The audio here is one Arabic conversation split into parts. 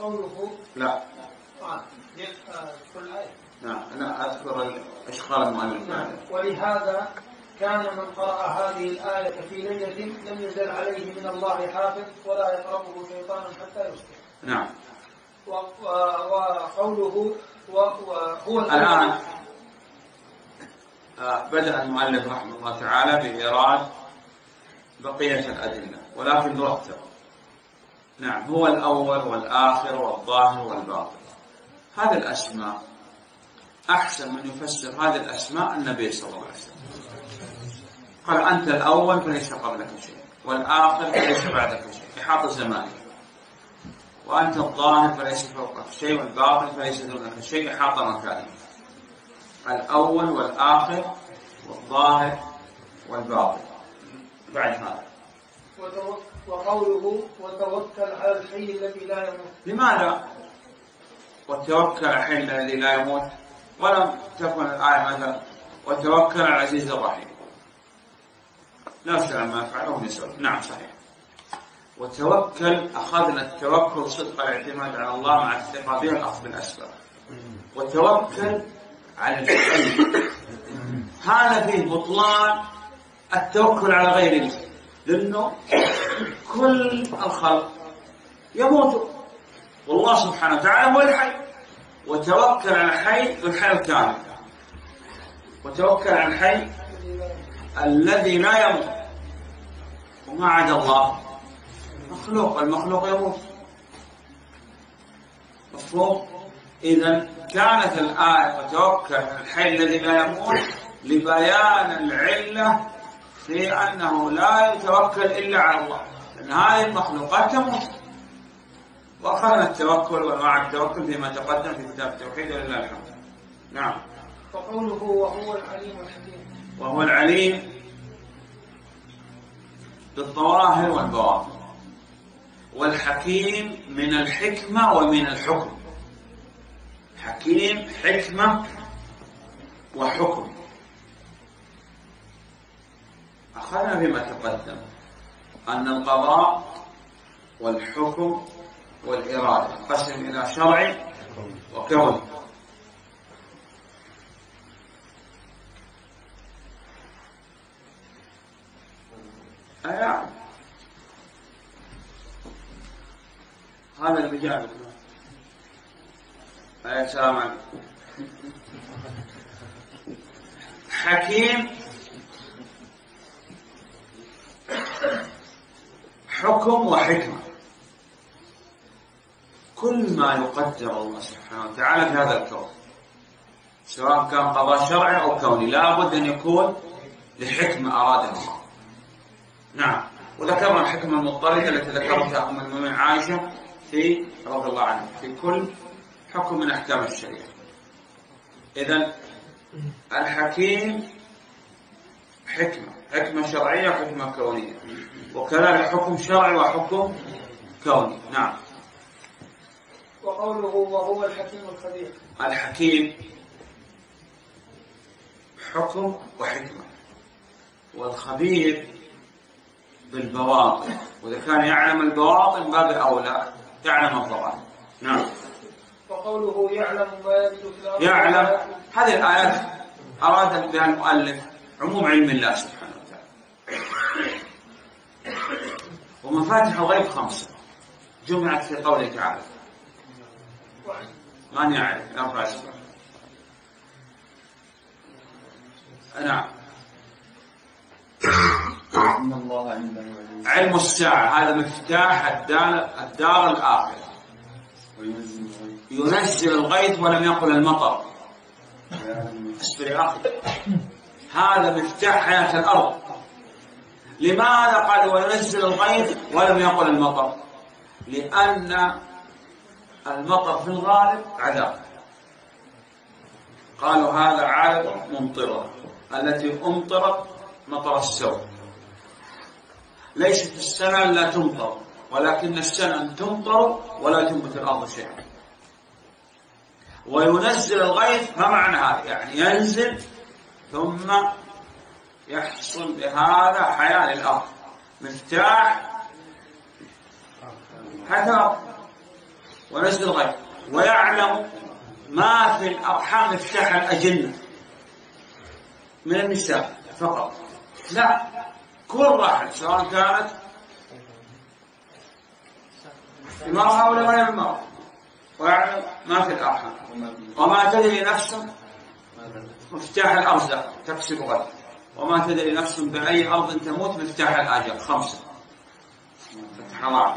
وقوله لا. آه، آية. نعم. أنا أذكر ال- إيش قال المؤلف نعم. ولهذا كان من قرأ هذه الآية في ليلة لم يزل عليه من الله حافظ ولا يقربه شيطان حتى يصبح. نعم. وقوله و- وهو الآن آه، بدأ المؤلف رحمه الله تعالى بإيراد بقية الأدلة ولكن مرتب نعم هو الأول والآخر والظاهر والباطن. هذه الأسماء أحسن من يفسر هذه الأسماء النبي صلى الله عليه وسلم. قال أنت الأول فليس قبلك شيء والآخر فليس بعدك شيء إحاطة زمانك وأنت الظاهر فليس فوقك شيء والباطن فليس دونك شيء إحاطة مكانك الأول والآخر والظاهر والباطن. بعد هذا. وقوله وتوكل على الحي الذي لا يموت. لماذا؟ وتوكل على الحي الذي لا يموت. ولم تكن الآية مثلا وتوكل على العزيز الرحيم. لا شيء ما يفعله يسوي نعم صحيح. وتوكل أخذنا التوكل صدق الاعتماد على الله مع الثقة به الأخذ بالأسباب وتوكل على الحي. هذا فيه بطلان التوكل على غير الله. لأنه كل الخلق يموت والله سبحانه وتعالى هو الحي. وتوكل على الحي الحي الكامل. وتوكل على الحي الذي لا يموت. وما عدا الله. مخلوق. المخلوق يموت. مفهوم؟ إذا كانت الآية وتوكل على الحي الذي لا يموت لبيان العلة في أنه لا يتوكل إلا على الله. لأن هذه المخلوقات تموت. وأخذنا التوكل وأنواع التوكل فيما تقدم في كتاب التوحيد ولله الحمد. نعم. وقوله وهو العليم الحكيم. وهو العليم بالظواهر والبواطن. والحكيم من الحكمة ومن الحكم. حكيم حكمة وحكم. أخذنا فيما تقدم أن القضاء والحكم والإرادة قسم إلى شرعي وكوني أي نعم هذا اللي جاء. أي السلام عليكم. حكيم حكم وحكمة كل ما يقدر الله سبحانه وتعالى في هذا الكون. سواء كان قضاء شرعي أو كوني. لابد أن يكون لحكمة أرادها الله. نعم. وذكرنا الحكمة المضطردة التي ذكرتها أم المؤمنين عائشة في رضي الله عنها. في كل حكم من أحكام الشريعة. إذا الحكيم حكمة. حكمة شرعية وحكمة كونية. وكذلك حكم شرعي وحكم كوني. نعم. وقوله وهو الحكيم الخبير. الحكيم حكم وحكمة والخبير بالبواطن. وإذا كان يعلم البواطن باب أولى يعلم الظواهر. نعم. وقوله يعلم ما يلج في الأرض. يعلم. هذه الآيات أراد بها المؤلف عموم علم الله سبحانه وتعالى. ومفاتح الغيب خمسة. جمعت في قوله تعالى من يعرف أربع أسباب نعم إن الله عنده علم علم الساعة هذا مفتاح الدار, الدار الآخرة. ينزل الغيث ولم يقل المطر. اصبر يا أخي. هذا مفتاح حياة الأرض. لماذا قال وينزل الغيث ولم يقل المطر؟ لأن المطر في الغالب عذاب. قالوا هذا عارض ممطرة التي أمطرت مطر السوء. ليست السنة لا تمطر ولكن السنة تمطر ولا تنبت الأرض شيئا. وينزل الغيث ما معنى هذا؟ يعني ينزل ثم يحصل بهذا حياة للأرض. مفتاح حثر ونزل الغيب. ويعلم ما في الأرحام افتح الأجنة من النساء فقط. لا كل واحد سواء كانت المرأة ولا غير المرأة ويعلم ما في الأرحام. وما تدري نفس مفتاح الأرزاق تكسب غد وما تدري نفس بأي أرض تموت مفتاح الآجال خمسة. فتح الله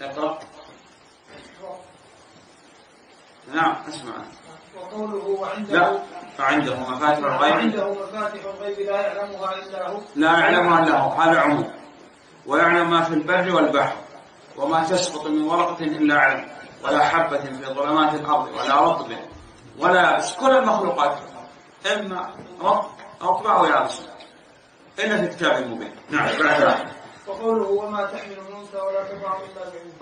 اقرأ نعم اسمع. وقوله وعنده لا فعنده مفاتيح الغيب. وعنده مفاتح الغيب لا يعلمها إلا هو. لا يعلمها إلا هو هذا عموم ويعلم ما في البر والبحر وما تسقط من ورقة إلا علم ولا حبة في ظلمات الأرض ولا رطب ولا يابس كل المخلوقات. إما رطب رطبة أو يابسة إلا في كتاب مبين. نعم بعد وقوله وما تحمل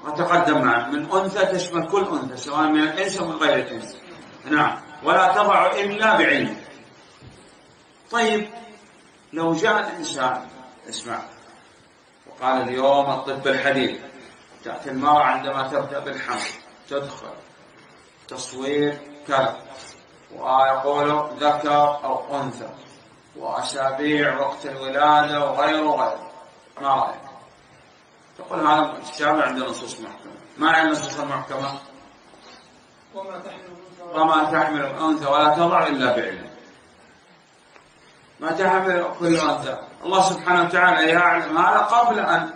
وتقدم معنا من أنثى تشمل كل أنثى سواء من الإنس أو من غير الإنس. نعم. ولا تضع إلا بعلم. طيب لو جاء الإنسان اسمع وقال اليوم الطب الحديث تأتي المرأة عندما تبدأ بالحمل تدخل تصوير كذا ويقول ذكر أو أنثى وأسابيع وقت الولادة وغيره وغيره. ما رأيك؟ تقول هذا متشابه عند نصوص محكمة. ما عند النصوص المحكمة وما تحمل وما تحمل الأنثى ولا تضع إلا بعلم. ما تحمل كل أنثى. الله سبحانه وتعالى يعلم هذا قبل أن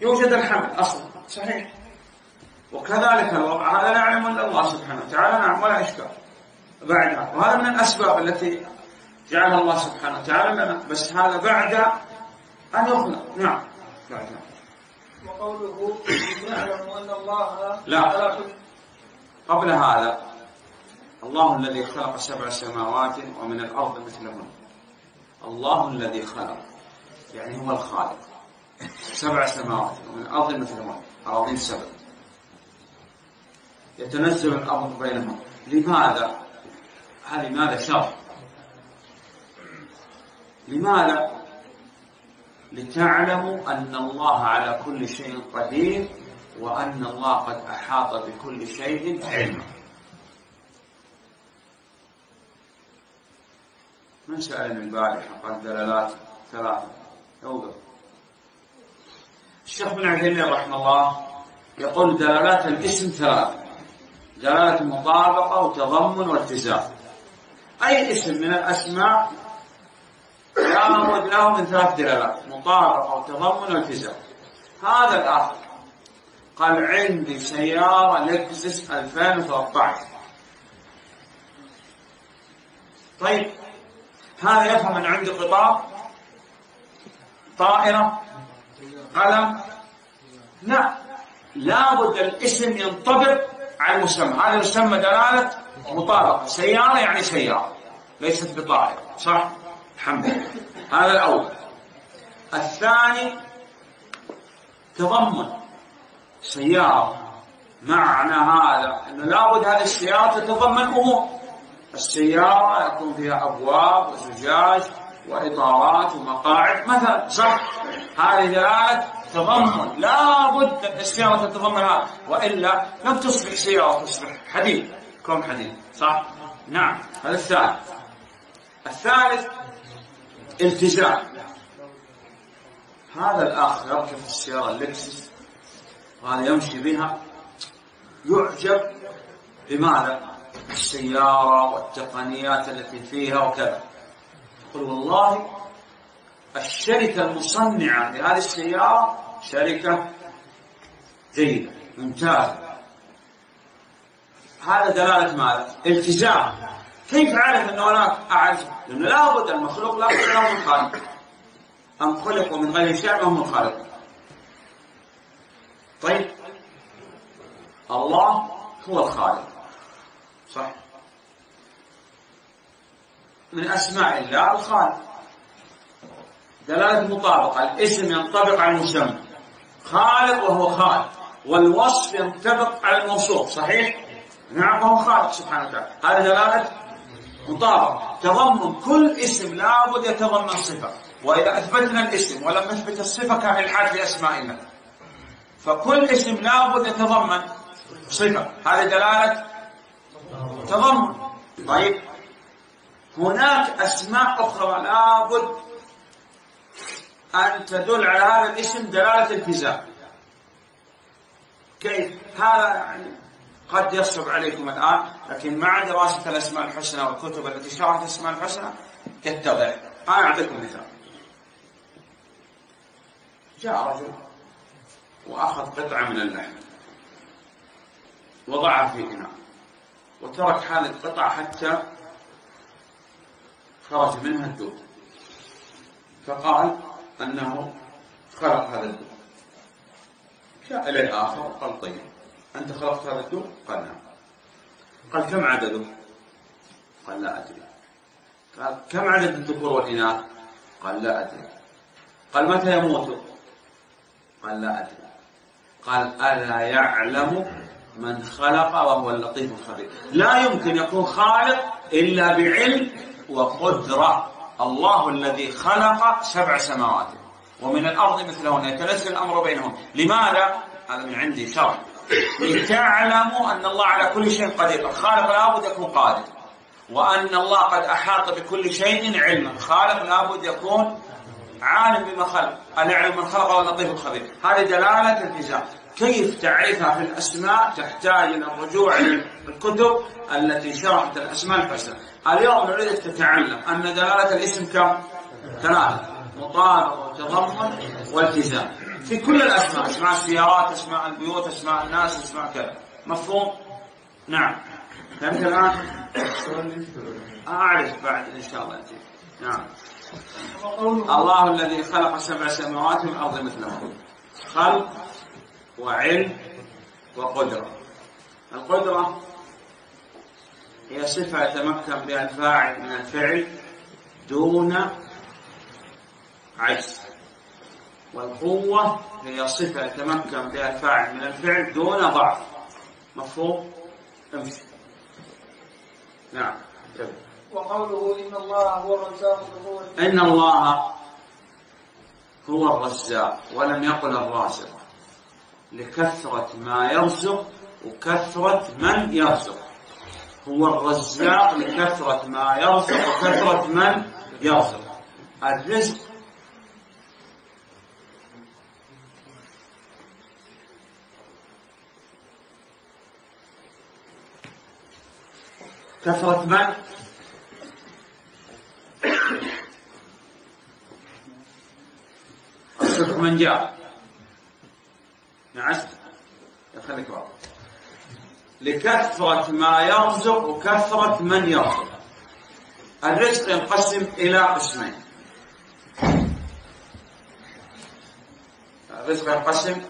يوجد الحمل أصلا. صحيح. وكذلك الوضع هذا لا يعلم إلا الله سبحانه وتعالى نعم ولا إشكال. بعدها وهذا من الأسباب التي جعلها الله سبحانه وتعالى لنا. بس هذا بعد أن يخلق. نعم بعدها وقوله يعلم أن الله لا. قبل هذا الله الذي خلق سبع سماوات ومن الأرض مثلهن الله الذي خلق يعني هو الخالق سبع سماوات ومن الأرض مثلهن أراضين سبع يتنزل الأرض بينهم لماذا؟ هذه لماذا شر لماذا؟ لتعلموا أن الله على كل شيء قدير وأن الله قد أحاط بكل شيء علما من سألني البارحة قال دلالات ثلاثة. توقف الشيخ بن عثيمين رحمه الله يقول دلالات الاسم ثلاثة. دلالة مطابقة وتضمن والتزام. أي اسم من الأسماء؟ لابد له من ثلاث دلالات. مطابقة وتضمن والتزام هذا الآخر قال عندي سيارة لكزس 2013 طيب هذا يفهم ان عندي قطار؟ طائرة؟ قلم؟ لا. لابد الاسم ينطبق على المسمى. هذا يسمى دلالة مطابقة. سيارة يعني سيارة ليست بطائرة. صح؟ الحمد لله هذا الأول. الثاني تضمن سيارة. معنى هذا أنه لابد هذه السيارة تتضمن أمور. السيارة يكون فيها أبواب وزجاج وإطارات ومقاعد. مثلا صح؟ هذه دلالة تضمن. لابد أن السيارة تتضمن هذا. وإلا لم تصبح سيارة تصبح حديد. كون حديد صح؟ نعم. هذا الثالث. الثالث التزام. هذا الأخ يركب السيارة اللكسس وهذا يمشي بها يعجب بماذا؟ السيارة والتقنيات التي فيها وكذا يقول والله الشركة المصنعة لهذه السيارة شركة جيدة ممتازة هذا دلالة ماذا؟ التزام كيف عرف أن هناك أعز؟ لأنه لابد المخلوق لابد له من خالق أم خلقوا من غير شيء وهم الخالق. طيب. الله هو الخالق. صح. من أسماء الله الخالق. دلالة مطابقة. الاسم ينطبق على المسمى. خالق وهو خالق. والوصف ينطبق على الموصوف. صحيح؟ نعم وهو خالق سبحانه وتعالى. هذا دلالة مطابقة. تضمن كل اسم لابد يتضمن صفة. وإذا أثبتنا الاسم ولم نثبت الصفة كان الحاد لأسماء الله فكل اسم لابد يتضمن صفة. هذه دلالة تضمن. طيب. هناك أسماء أخرى لابد أن تدل على هذا الاسم دلالة التزام. كيف؟ هذا يعني قد يصعب عليكم الآن لكن مع دراسة الأسماء الحسنى والكتب التي شرحت الأسماء الحسنى يتضح أنا أعطيكم مثال. جاء رجل وأخذ قطعة من اللحم وضعها في إناء وترك هذه القطعة حتى خرج منها الدود فقال أنه خلق هذا الدود جاء إلى الآخر وقال طيب أنت خلقت هذا الدود؟ قال نعم قال كم عدده؟ قال لا أدري قال كم عدد الذكور والإناث؟ قال لا أدري قال متى يموت؟ قال لا أدري. قال ألا يعلم من خلق وهو اللطيف الخبير. لا يمكن يكون خالق إلا بعلم وقدرة. الله الذي خلق سبع سماوات ومن الأرض مثلهن. يتنزل الأمر بينهم لماذا؟ هذا من عندي شرح لتعلموا أن الله على كل شيء قدير. الخالق لابد يكون قادر. وأن الله قد أحاط بكل شيء علما. خالق لابد يكون عالم بما خلق أن يعلم من خلق وهو اللطيف الخبير. هذه دلالة التزام كيف تعرفها في الأسماء؟ تحتاج إلى الرجوع إلى الكتب التي شرحت الأسماء الحسنى. اليوم نريدك تتعلم أن دلالة الاسم كم؟ ثلاثة. مطابقة وتضمن والتزام. في كل الأسماء أسماء السيارات أسماء البيوت أسماء الناس أسماء كذا. مفهوم؟ نعم. فهمت الآن؟ أعرف بعد إن شاء الله. نعم. الله الذي خلق سبع سماوات والأرض مثلهن خلق وعلم وقدرة. القدرة هي صفة يتمكن بها الفاعل من الفعل دون عجز. والقوة هي صفة يتمكن بها الفاعل من الفعل دون ضعف. مفهوم؟ امشي. نعم. وقوله إن الله هو الرزاق ذو إن الله هو الرزاق ولم يقل الرازق. لكثرة ما يرزق وكثرة من يرزق. هو الرزاق لكثرة ما يرزق وكثرة من يرزق. الرزق كثرة من جاء؟ نعست. خليك واضح لكثرة ما يرزق وكثرة من يرزق. الرزق ينقسم إلى قسمين. الرزق ينقسم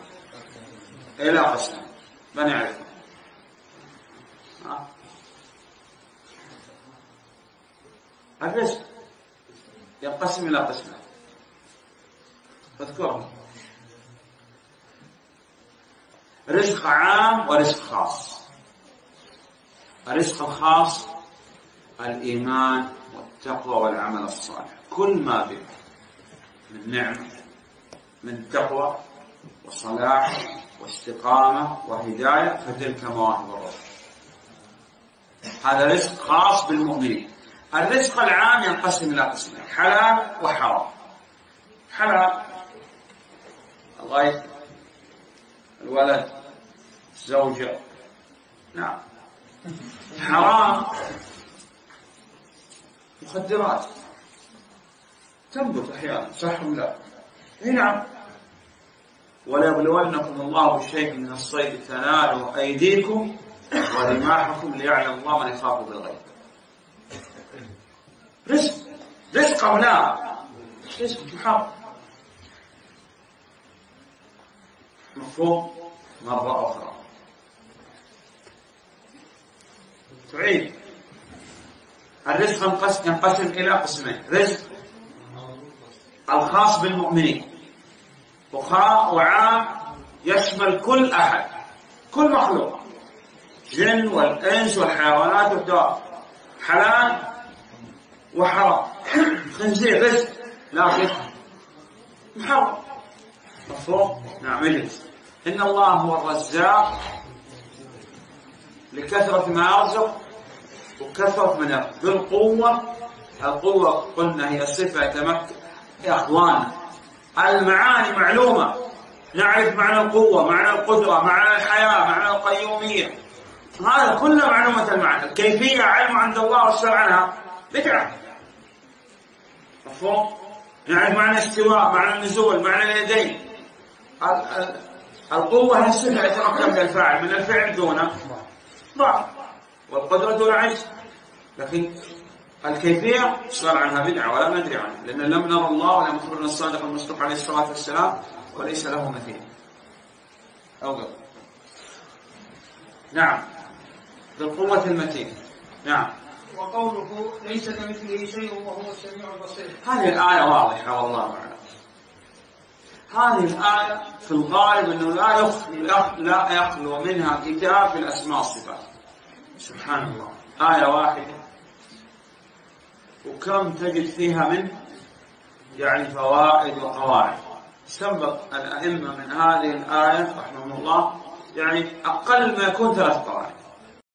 إلى قسمين. من يعرف؟ ها؟ الرزق ينقسم إلى قسمين. اذكرهم رزق عام ورزق خاص. الرزق الخاص الإيمان والتقوى والعمل الصالح. كل ما به. من نعمة من تقوى وصلاح واستقامة وهداية فتلك مواهب الرب. هذا رزق خاص بالمؤمنين. الرزق العام ينقسم إلى قسمين حلال وحرام. حلال الغيث الولد الزوجة نعم. حرام. مخدرات. تنبت أحيانا صح ولا لا؟ إي نعم. وليبلونكم الله بشيء من الصيد تناله أيديكم ورماحكم ليعلم الله من يخاف بالغيب. رزق. رزق أو لا رزق محرم. مفهوم؟ مرة أخرى. تعيد. الرزق ينقسم إلى قسمين. رزق الخاص بالمؤمنين. وعام يشمل كل أحد. كل مخلوق. جن والإنس والحيوانات والدواب. حلال وحرام. خنزير رزق. لكن محرم. مفهوم؟ نعم اجلس إن الله هو الرزاق لكثرة ما يرزق وكثرة من يرزق ذو القوة قلنا هي صفة يتمكن يا أخوان. المعاني معلومة. نعرف معنى القوة معنى القدرة معنى الحياة معنى القيومية. هذا كله معلومة المعنى الكيفية علم عند الله والسؤال عنها. بدعة. مفهوم؟ نعرف معنى الاستواء معنى النزول معنى اليدين. ال- ال- القوة هي الصفة يتمكن من الفاعل. من الفعل دون ضعف والقدرة دون عجز لكن الكيفية سؤال عنها بدعة ولا ندري عنها لأن لم نرى الله ولم يخبرنا الصادق المصدوق عليه الصلاة والسلام وليس له مثيل. أو قبل نعم. بالقوة المتين. نعم. وقوله ليس كمثله شيء وهو السميع البصير. هذه الآية واضحة والله أعلم. هذه الآية في الغالب أنه لا يخلو لا يخلو منها كتاب في الأسماء والصفات. سبحان الله آية واحدة. وكم تجد فيها من؟ يعني فوائد وقواعد. استنبط الأئمة من هذه الآية رحمهم الله. يعني أقل ما يكون ثلاث قواعد